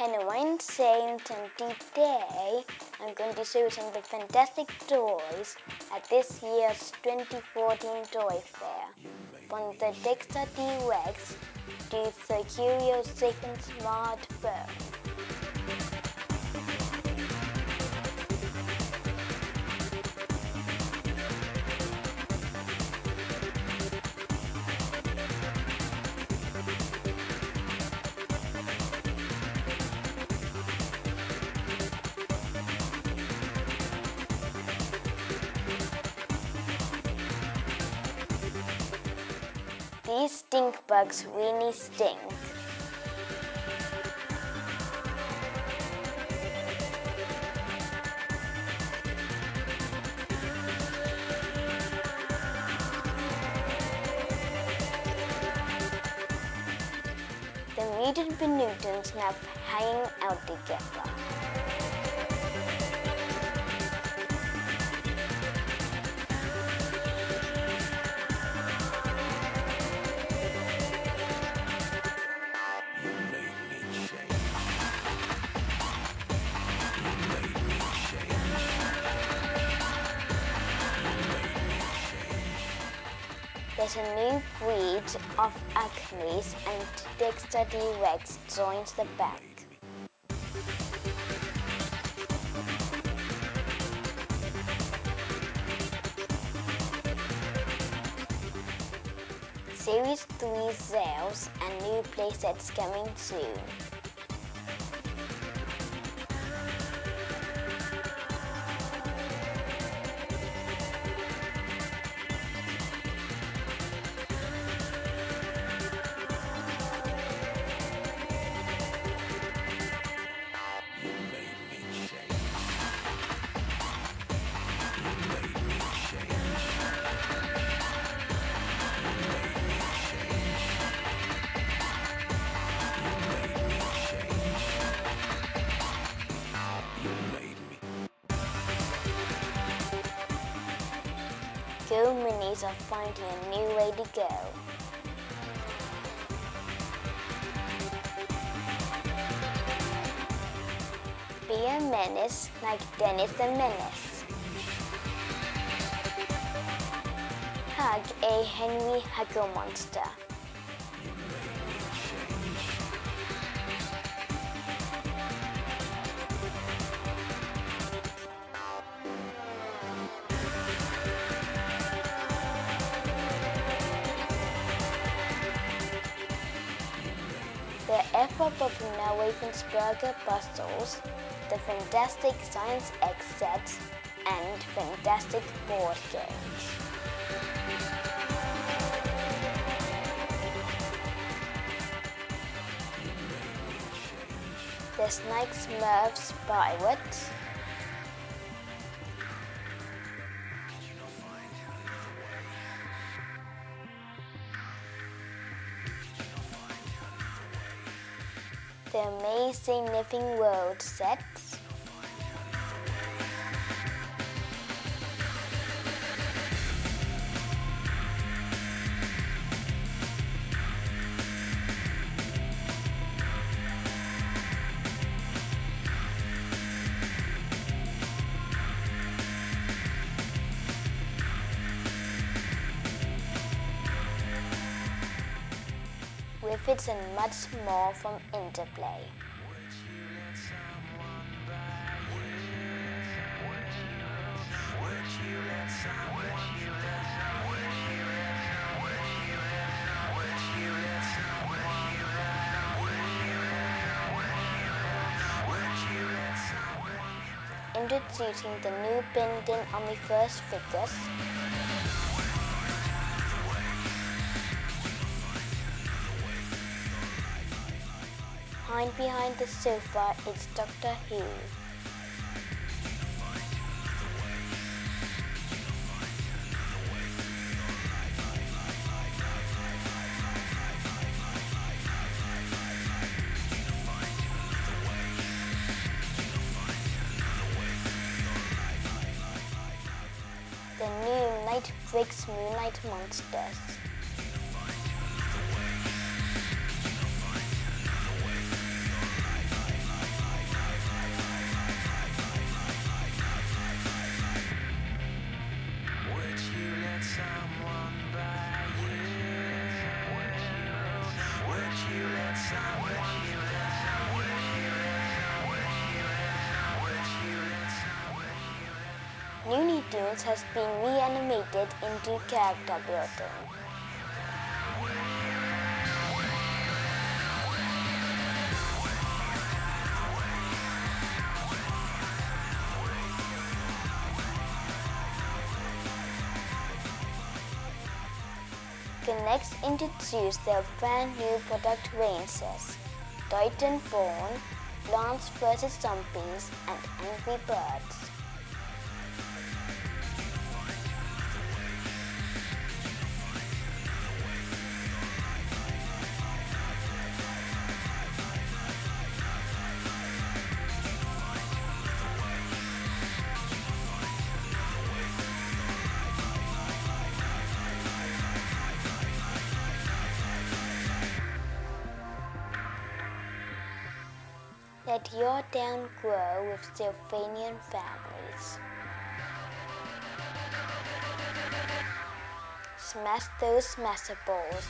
Halloween Saint and today I'm going to show you some of the fantastic toys at this year's 2014 Toy Fair. From the Teksta T-Rex to the Kurio second smartphone. These stink bugs really stink. The mutant Pollutants now hanging out together. There's a new breed of Acmes and Teksta T-Rex joins the pack. Series 3 Zelfs and new playsets coming soon. Are finding a new way to go. Be a menace like Dennis the Menace. Hug a Henry Hugglemonster. The ever popular Ravensburger Puzzles, the Fantastic Science X sets, and Fantastic Board Games. The Schleich Smurfs Pirates, the Amazing Living World sets, Rivetz and much more from Interplay. Introducing the new Pendant first figures. Behind the sofa is Doctor Who. The new Lite Brix Moonlight Monsters. Has been reanimated into character building. K'NEX introduce their brand new product ranges, Titanfall, Plants vs Zombies and Angry Birds. Let your town grow with Sylvanian families. Smash those smashables.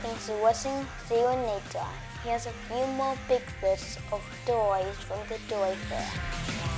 Thanks for watching. See you later. Here's a few more pictures of toys from the toy fair.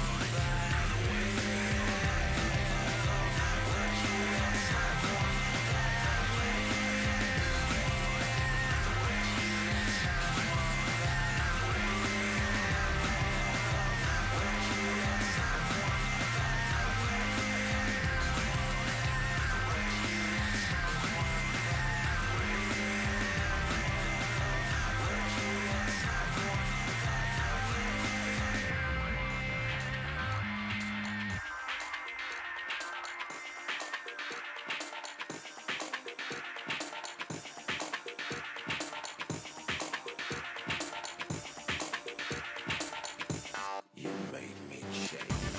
Made me change.